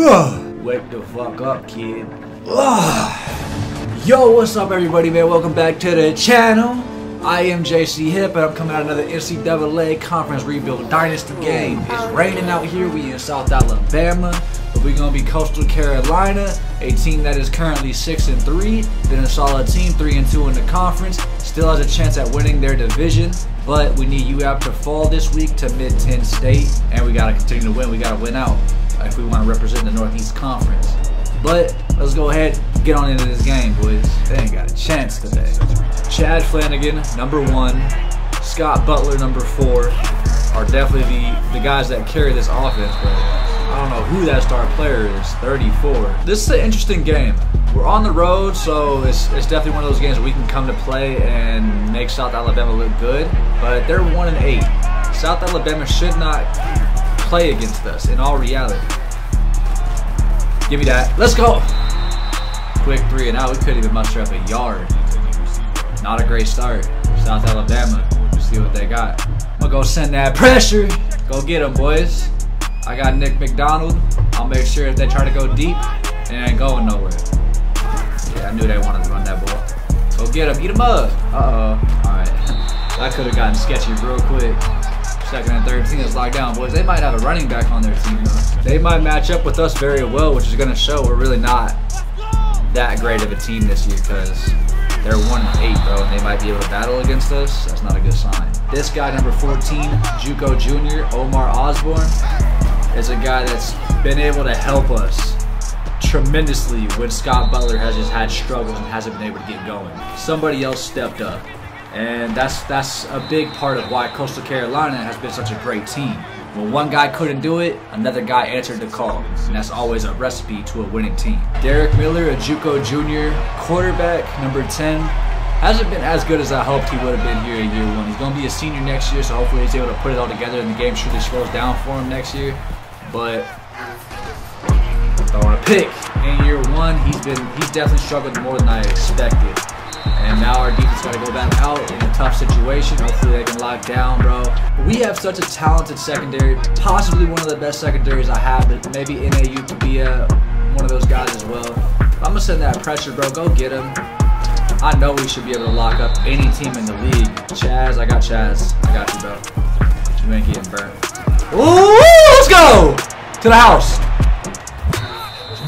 Wake the fuck up, kid. Yo, what's up, everybody, man? Welcome back to the channel. I am JcHipp, and I'm coming out another NCAA Conference Rebuild Dynasty game. Oh, it's raining out here. We in South Alabama, but we're gonna be Coastal Carolina, a team that is currently six and three. Been a solid team, three and two in the conference. Still has a chance at winning their division, but we need UAB to fall this week to Mid-Tenn State, and we gotta continue to win. We gotta win out if we want to represent the Northeast Conference. But let's go ahead get on into this game, boys. They ain't got a chance today. Chad Flanagan, number one. Scott Butler, number four, are definitely the, the guys that carry this offense, but I don't know who that star player is, 34. This is an interesting game. We're on the road, so it's, it's definitely one of those games where we can come to play and make South Alabama look good, but they're one and eight. South Alabama should not play against us in all reality. Give me that. Let's go. Quick three and out. We couldn't even muster up a yard. Not a great start. South Alabama. See what they got. I'm gonna go send that pressure. Go get them, boys. I got Nick McDonald. I'll make sure if they try to go deep, it ain't going nowhere. Yeah, I knew they wanted to run that ball. Go get him. Eat him up. Uh-oh. All right. That could have gotten sketchy real quick second and third team is locked down. Boys, they might have a running back on their team, though. They might match up with us very well, which is going to show we're really not that great of a team this year because they're 1 and 8, bro, and they might be able to battle against us. That's not a good sign. This guy, number 14, Juco Jr., Omar Osborne, is a guy that's been able to help us tremendously when Scott Butler has just had struggles and hasn't been able to get going. Somebody else stepped up. And that's that's a big part of why Coastal Carolina has been such a great team. When one guy couldn't do it, another guy answered the call. And that's always a recipe to a winning team. Derek Miller, a JUCO junior, quarterback, number 10, hasn't been as good as I hoped he would have been here in year one. He's going to be a senior next year, so hopefully he's able to put it all together and the game truly slows down for him next year. But throwing a pick in year one, he's been he's definitely struggled more than I expected. Got to go back out in a tough situation. Hopefully they can lock down, bro. We have such a talented secondary, possibly one of the best secondaries I have, but maybe NAU could be uh, one of those guys as well. I'm going to send that pressure, bro. Go get him. I know we should be able to lock up any team in the league. Chaz, I got Chaz. I got you, bro. You ain't getting burnt. Ooh, let's go! To the house.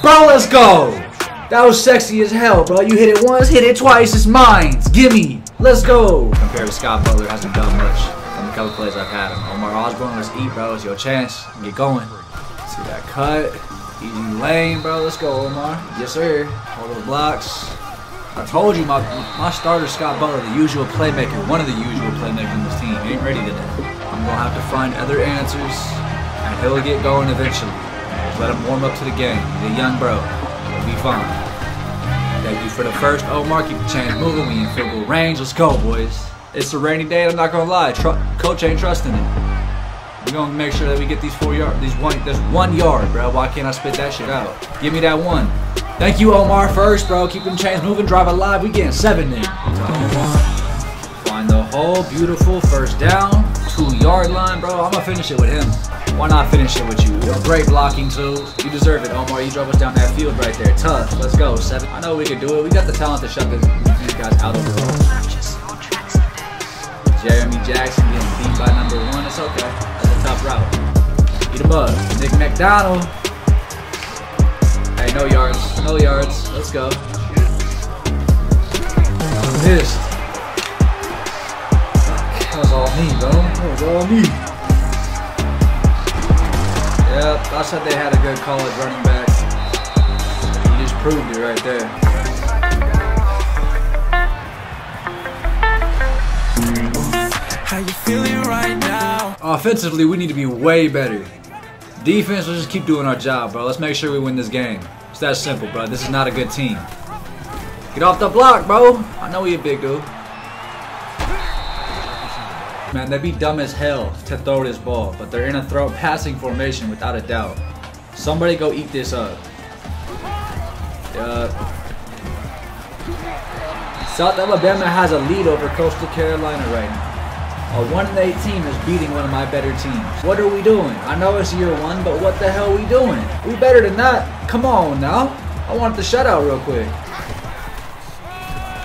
Bro, let's go! That was sexy as hell, bro. You hit it once, hit it twice, it's mine. Gimme. Let's go. Compared to Scott Butler, hasn't done much on the couple plays I've had him. Omar Osborne, let's eat, bro. It's your chance. Get going. See that cut. Easy lane, bro. Let's go, Omar. Yes, sir. All those blocks. I told you, my my starter, Scott Butler, the usual playmaker, one of the usual playmakers in this team, he ain't ready today. I'm to have to find other answers, and he'll get going eventually. Let him warm up to the game. He's a young bro. He'll be fine. Thank you for the first. Omar, keep the chains moving. We in field range. Let's go, boys. It's a rainy day. I'm not gonna lie. Coach ain't trusting it. We're gonna make sure that we get these four yard, these one, there's one yard, bro. Why can't I spit that shit out? Give me that one. Thank you, Omar. First, bro. Keep them chains moving. Drive alive. We getting seven then. Find the hole. Beautiful. First down. Two yard line, bro. I'm gonna finish it with him. Why not finish it with you? You're great blocking too. You deserve it, Omar. You drove us down that field right there. Tough. Let's go. Seven. I know we can do it. We got the talent to shut this, these guys out of the. Jeremy Jackson getting beat by number one. It's okay. That's a tough route. Eat a bug. Nick McDonald. Hey, no yards. No yards. Let's go. Missed. That was all me, bro. That was all me. I said they had a good college running back. He just proved it right there. How you feeling right now? Offensively, we need to be way better. Defense, let's just keep doing our job, bro. Let's make sure we win this game. It's that simple, bro. This is not a good team. Get off the block, bro. I know he a big dude. Man, they'd be dumb as hell to throw this ball, but they're in a throw passing formation without a doubt. Somebody go eat this up. Uh, South Alabama has a lead over Coastal Carolina right now. A 1 8 team is beating one of my better teams. What are we doing? I know it's year one, but what the hell are we doing? We better than that. Come on now. I want the shutout real quick.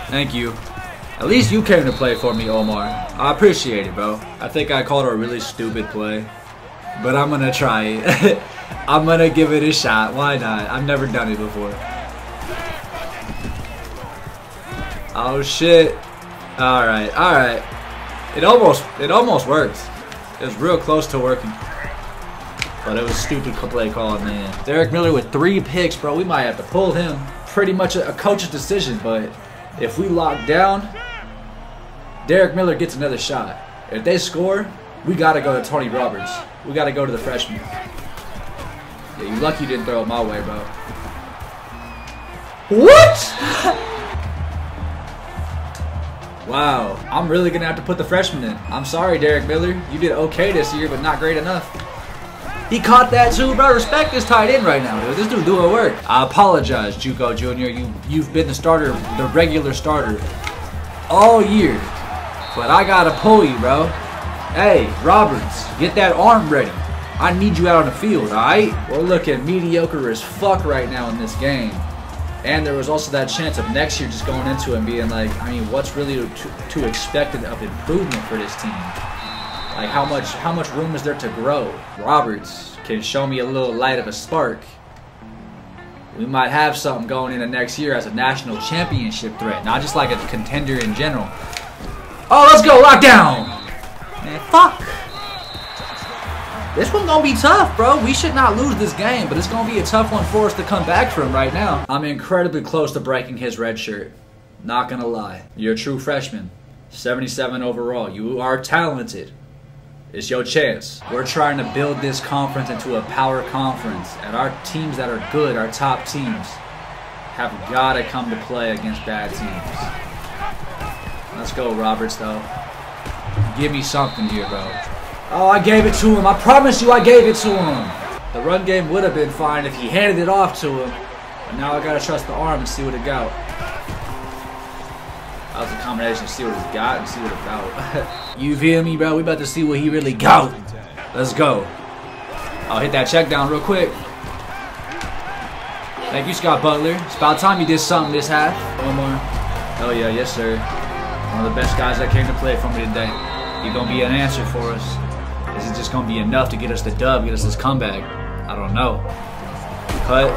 Thank you. At least you came to play for me, Omar. I appreciate it, bro. I think I called a really stupid play, but I'm gonna try it. I'm gonna give it a shot. Why not? I've never done it before. Oh shit. Alright, alright. It almost it almost worked. It was real close to working. But it was stupid play calling, man. Derek Miller with three picks, bro. We might have to pull him. Pretty much a, a coach's decision, but if we lock down, Derek Miller gets another shot. If they score, we gotta go to Tony Roberts. We gotta go to the freshman. Yeah, you lucky you didn't throw it my way, bro. What? Wow, I'm really gonna have to put the freshman in. I'm sorry, Derek Miller. You did okay this year, but not great enough. He caught that too, bro. Respect this tight end right now, dude. This dude doing work. I apologize, Juco Jr. You you've been the starter, the regular starter, all year. But I gotta pull you, bro. Hey, Roberts, get that arm ready. I need you out on the field, alright? We're looking mediocre as fuck right now in this game. And there was also that chance of next year just going into it and being like, I mean, what's really to, to expect of improvement for this team? Like how much how much room is there to grow? Roberts can show me a little light of a spark. We might have something going into next year as a national championship threat, not just like a contender in general. Oh, let's go, lockdown! Man, fuck! This one's gonna be tough, bro. We should not lose this game, but it's gonna be a tough one for us to come back from right now. I'm incredibly close to breaking his red shirt. Not gonna lie. You're a true freshman. 77 overall. You are talented. It's your chance. We're trying to build this conference into a power conference, and our teams that are good, our top teams, have got to come to play against bad teams. Let's go, Roberts, though. Give me something here, bro. Oh, I gave it to him. I promise you I gave it to him. The run game would have been fine if he handed it off to him. But now I gotta trust the arm and see what it got. That was a combination of see what it's got and see what it got. you feel me, bro? We about to see what he really got. Let's go. I'll hit that check down real quick. Thank you, Scott Butler. It's about time you did something this half. One more. Oh yeah, yes sir. One of the best guys that came to play for me today. He's gonna be an answer for us. Is it just to be enough to get us the dub, get us this comeback? I don't know. But,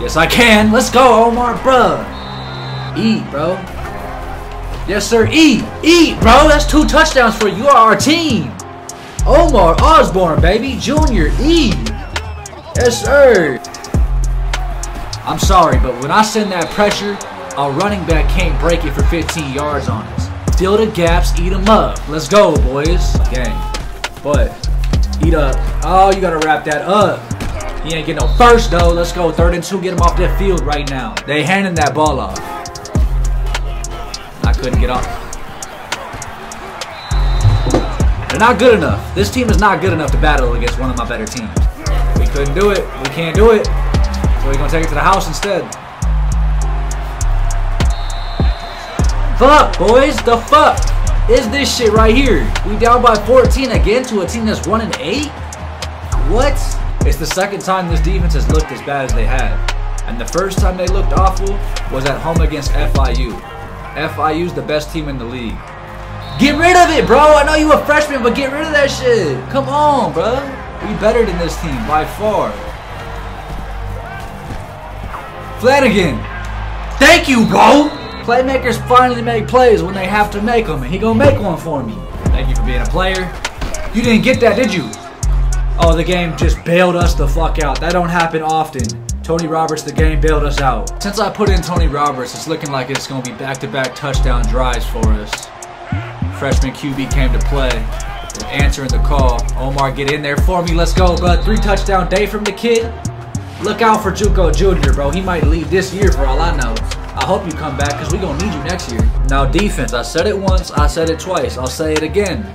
yes I can. Let's go, Omar, bro. Eat, bro. Yes, sir. Eat. Eat, bro. That's two touchdowns for you. You are our team. Omar Osborne, baby. Junior. Eat. Yes, sir. I'm sorry, but when I send that pressure, a running back can't break it for 15 yards on us. Fill the gaps, eat them up. Let's go, boys. Gang. But eat up. Oh, you gotta wrap that up. He ain't getting no first though. Let's go. Third and two. Get him off that field right now. They handing that ball off. I couldn't get off. They're not good enough. This team is not good enough to battle against one of my better teams. We couldn't do it. We can't do it. So we're gonna take it to the house instead. Fuck, boys. The fuck is this shit right here. We down by 14 again to a team that's 1 and 8? What? It's the second time this defense has looked as bad as they have. And the first time they looked awful was at home against FIU. FIU's the best team in the league. Get rid of it, bro. I know you a freshman, but get rid of that shit. Come on, bro. We better than this team by far. Flanagan. Thank you, bro. Playmakers finally make plays when they have to make them, and he gonna make one for me. Thank you for being a player. You didn't get that, did you? Oh, the game just bailed us the fuck out. That don't happen often. Tony Roberts, the game bailed us out. Since I put in Tony Roberts, it's looking like it's gonna be back-to-back -back touchdown drives for us. Freshman QB came to play. answering the call. Omar, get in there for me. Let's go, bud. Three touchdown day from the kid. Look out for Juco Jr., bro. He might leave this year for all I know. I hope you come back because we're going to need you next year. Now, defense, I said it once, I said it twice, I'll say it again.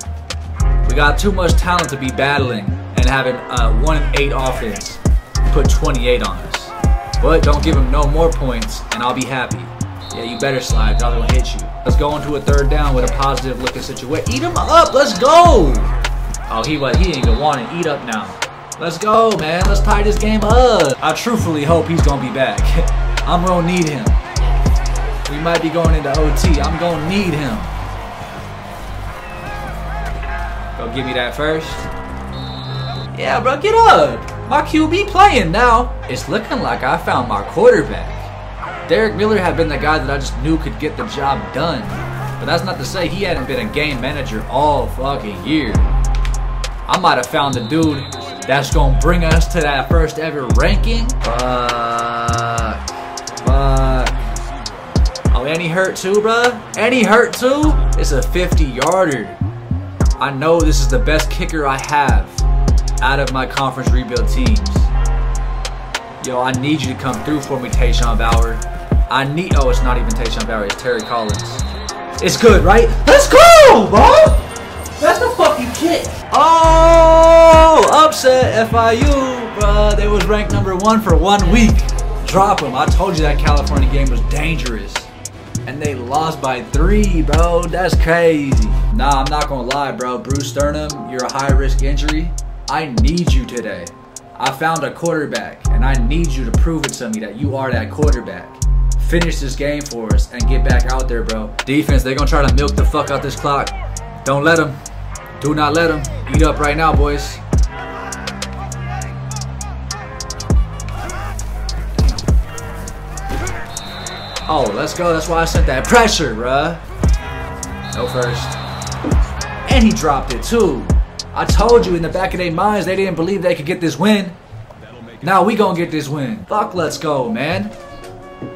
We got too much talent to be battling and having a 1 and 8 offense put 28 on us. But don't give them no more points, and I'll be happy. Yeah, you better slide, I'm gonna hit you. Let's go into a third down with a positive looking situation. Eat him up, let's go! Oh, he was he ain't even want to eat up now. Let's go, man. Let's tie this game up. I truthfully hope he's gonna be back. I'm gonna need him. We might be going into OT. I'm gonna need him. Go give me that first. Yeah, bro, get up. My QB playing now. It's looking like I found my quarterback. Derek Miller had been the guy that I just knew could get the job done. But that's not to say he hadn't been a game manager all fucking year. I might have found the dude that's gonna bring us to that first ever ranking. Fuck. He hurt too, bruh? He hurt too? It's a 50 yarder. I know this is the best kicker I have out of my conference rebuild teams. Yo, I need you to come through for me, Tayshawn Bauer. I need, oh, it's not even Tayshawn Bauer, it's Terry Collins. It's good, right? Let's go, bro! That's the fucking kick. Oh, upset FIU, bro. They was ranked number one for one week. Drop them. I told you that California game was dangerous. And they lost by three, bro. That's crazy. Nah, I'm not gonna lie, bro. Bruce Sternum, you're a high risk injury. I need you today. I found a quarterback, and I need you to prove it to me that you are that quarterback finish this game for us and get back out there, bro. Defense, they're gonna try to milk the fuck out this clock. Don't let them. Do not let them. Eat up right now, boys. Oh, let's go. That's why I sent that pressure, bruh. No first. And he dropped it, too. I told you in the back of their minds they didn't believe they could get this win. Now we gonna get this win. Fuck, let's go, man.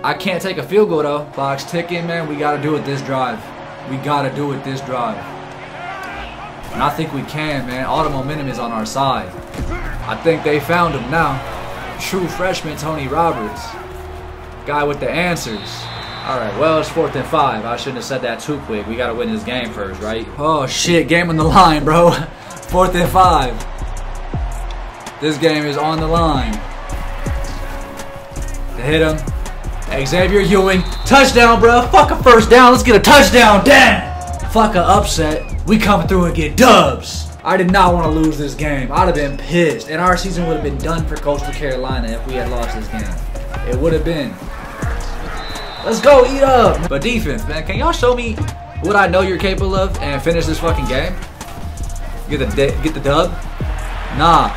I can't take a field goal though. Box ticking, man. We gotta do it this drive. We gotta do it this drive. And I think we can, man. All the momentum is on our side. I think they found him now. True freshman Tony Roberts. Guy with the answers. Alright, well, it's fourth and five. I shouldn't have said that too quick. We gotta win this game first, right? Oh, shit. Game on the line, bro. fourth and five. This game is on the line. To hit him. Xavier Ewing, touchdown, bro. Fuck a first down. Let's get a touchdown. Damn. Fuck a upset. We coming through and get dubs. I did not want to lose this game. I'd have been pissed. And our season would have been done for Coastal Carolina if we had lost this game. It would have been. Let's go, eat up. But defense, man, can y'all show me what I know you're capable of and finish this fucking game? Get the get the dub? Nah,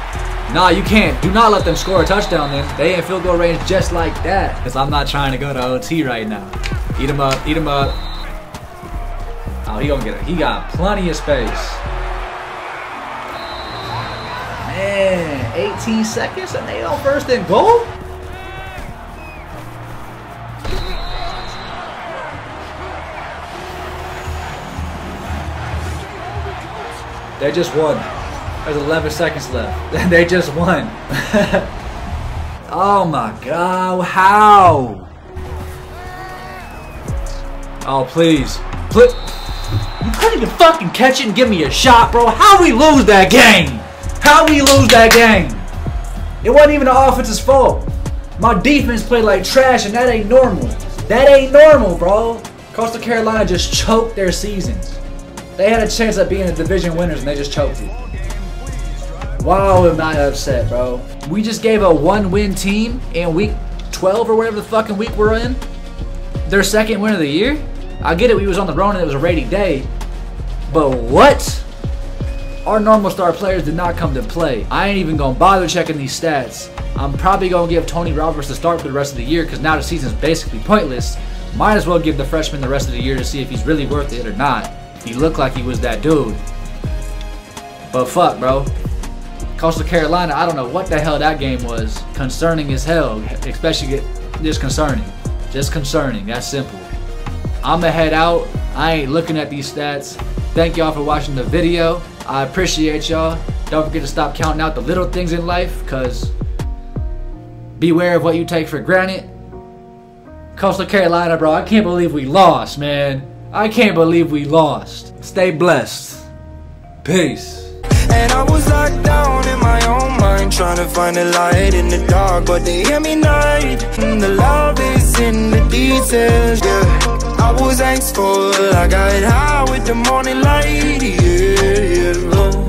Nah, you can't. Do not let them score a touchdown then. They in field goal range just like that. Because I'm not trying to go to OT right now. Eat him up. Eat him up. Oh, he gonna get it. He got plenty of space. Man, 18 seconds and they on first and goal? They just won. There's 11 seconds left. they just won. oh my god, how? Oh, please. Please. You couldn't even fucking catch it and give me a shot, bro. How we lose that game? How we lose that game? It wasn't even the offense's fault. My defense played like trash, and that ain't normal. That ain't normal, bro. Coastal Carolina just choked their seasons. They had a chance at being the division winners, and they just choked it. Wow, am I upset, bro. We just gave a one-win team in week 12 or whatever the fucking week we're in. Their second win of the year. I get it, we was on the road and it was a rainy day. But what? Our normal star players did not come to play. I ain't even gonna bother checking these stats. I'm probably gonna give Tony Roberts the start for the rest of the year because now the season's basically pointless. Might as well give the freshman the rest of the year to see if he's really worth it or not. He looked like he was that dude. But fuck, bro. Coastal Carolina, I don't know what the hell that game was. Concerning as hell, especially just concerning. Just concerning, that's simple. I'ma head out. I ain't looking at these stats. Thank y'all for watching the video. I appreciate y'all. Don't forget to stop counting out the little things in life, cause beware of what you take for granted. Coastal Carolina, bro, I can't believe we lost, man. I can't believe we lost. Stay blessed. Peace. And I was locked down in my own mind trying to find a light in the dark, but they hear me night. And the love is in the details, yeah. I was I got high with the morning light, yeah, yeah.